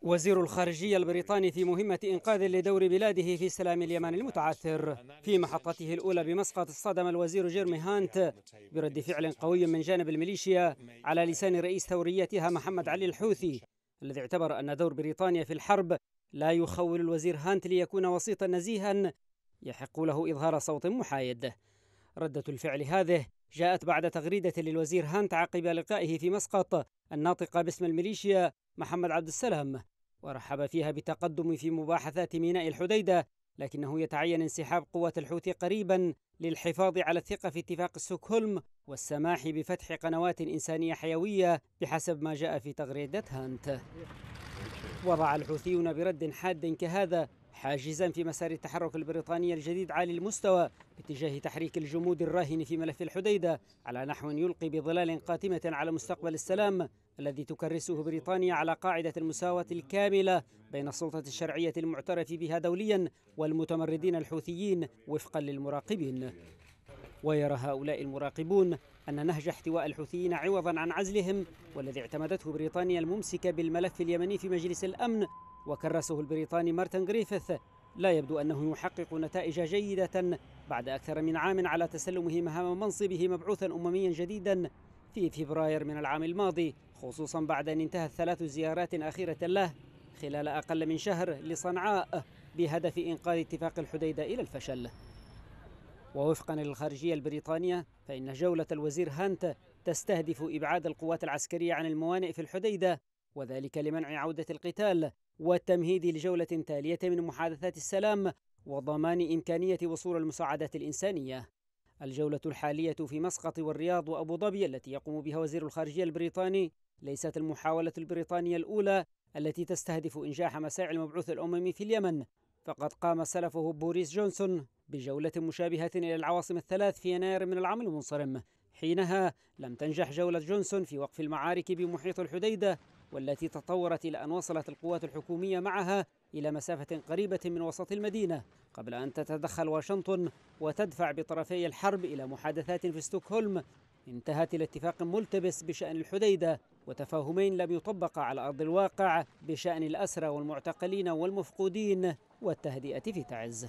وزير الخارجية البريطاني في مهمة إنقاذ لدور بلاده في سلام اليمن المتعثر. في محطته الأولى بمسقط اصطدم الوزير جيرمي هانت برد فعل قوي من جانب الميليشيا على لسان رئيس ثوريتها محمد علي الحوثي الذي اعتبر أن دور بريطانيا في الحرب لا يخول الوزير هانت ليكون وسيطا نزيها يحق له إظهار صوت محايد. ردة الفعل هذه جاءت بعد تغريدة للوزير هانت عقب لقائه في مسقط الناطقة باسم الميليشيا محمد عبد السلام ورحب فيها بتقدم في مباحثات ميناء الحديدة لكنه يتعين انسحاب قوات الحوثي قريبا للحفاظ على الثقة في اتفاق ستوكهولم والسماح بفتح قنوات إنسانية حيوية بحسب ما جاء في تغريدة هانت. وضع الحوثيون برد حاد كهذا حاجزا في مسار التحرك البريطاني الجديد عالي المستوى باتجاه تحريك الجمود الراهن في ملف الحديدة على نحو يلقي بظلال قاتمة على مستقبل السلام الذي تكرسه بريطانيا على قاعدة المساواة الكاملة بين السلطة الشرعية المعترف بها دوليا والمتمردين الحوثيين وفقا للمراقبين. ويرى هؤلاء المراقبون أن نهج احتواء الحوثيين عوضا عن عزلهم والذي اعتمدته بريطانيا الممسكة بالملف اليمني في مجلس الأمن وكرسه البريطاني مارتن غريفيث لا يبدو أنه يحقق نتائج جيدة بعد أكثر من عام على تسلمه مهام منصبه مبعوثا أمميا جديدا في فبراير من العام الماضي خصوصا بعد أن انتهت ثلاث زيارات أخيرة له خلال أقل من شهر لصنعاء بهدف إنقاذ اتفاق الحديدة إلى الفشل. ووفقا للخارجية البريطانية فإن جولة الوزير هانت تستهدف إبعاد القوات العسكرية عن الموانئ في الحديدة وذلك لمنع عودة القتال والتمهيد لجولة تالية من محادثات السلام وضمان إمكانية وصول المساعدات الإنسانية. الجولة الحالية في مسقط والرياض وأبو ظبي التي يقوم بها وزير الخارجية البريطاني ليست المحاولة البريطانية الأولى التي تستهدف إنجاح مساعي المبعوث الأممي في اليمن. فقد قام سلفه بوريس جونسون بجولة مشابهة إلى العواصم الثلاث في يناير من العام المنصرم. حينها لم تنجح جولة جونسون في وقف المعارك بمحيط الحديدة والتي تطورت إلى أن وصلت القوات الحكومية معها إلى مسافة قريبة من وسط المدينة قبل أن تتدخل واشنطن وتدفع بطرفي الحرب إلى محادثات في ستوكهولم. انتهت إلى اتفاق ملتبس بشأن الحديدة وتفاهمين لم يطبقا على أرض الواقع بشأن الأسرى والمعتقلين والمفقودين والتهدئة في تعز.